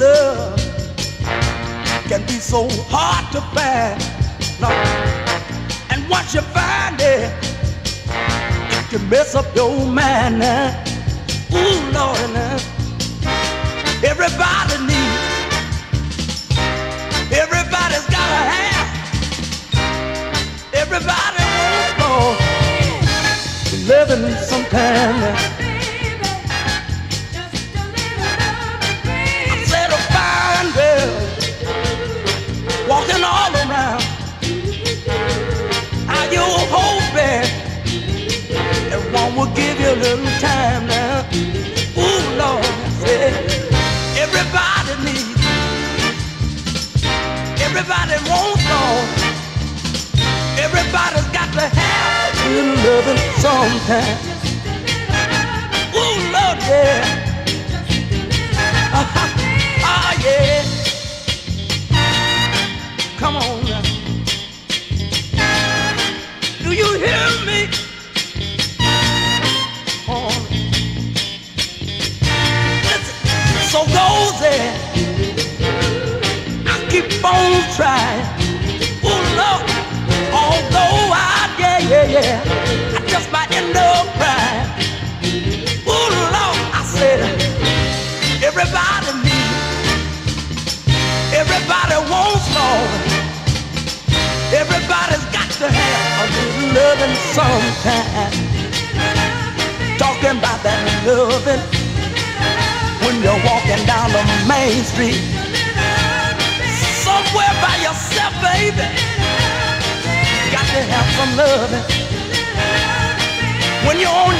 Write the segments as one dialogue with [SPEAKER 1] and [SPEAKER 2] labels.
[SPEAKER 1] love can be so hard to find. No. And once you find it, it can mess up your mind. Now. Ooh, Lord, now. everybody needs. Will give you a little time now? Ooh, Lord, yeah. everybody needs, everybody wants Lord. Everybody's got to have a little loving sometime. Ooh, Lord, yeah. Keep on trying. Oh Lord, although I, yeah, yeah, yeah, I just might end up crying. Oh Lord, I said, everybody needs, everybody wants Lord. Everybody's got to have a little loving sometime. Talking about that loving when you're walking down the main street. Loving. When you're on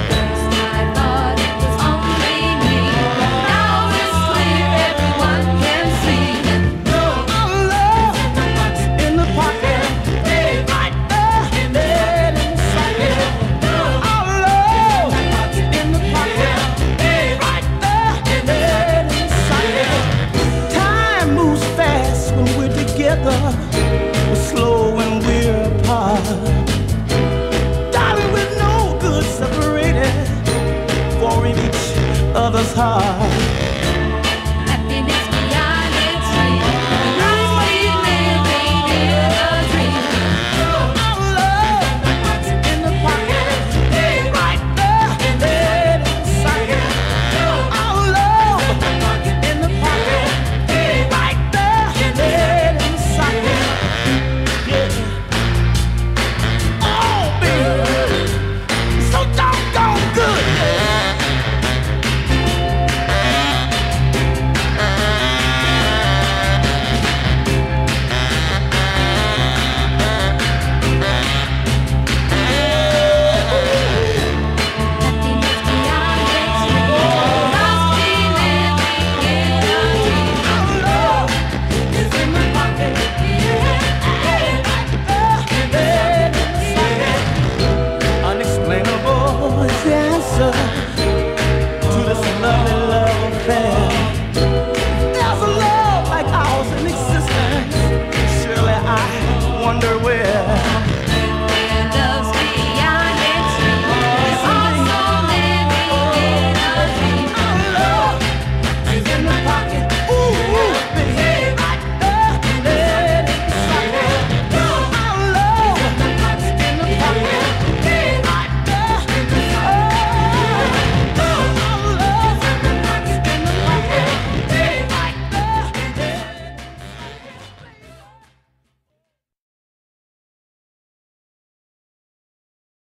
[SPEAKER 2] heart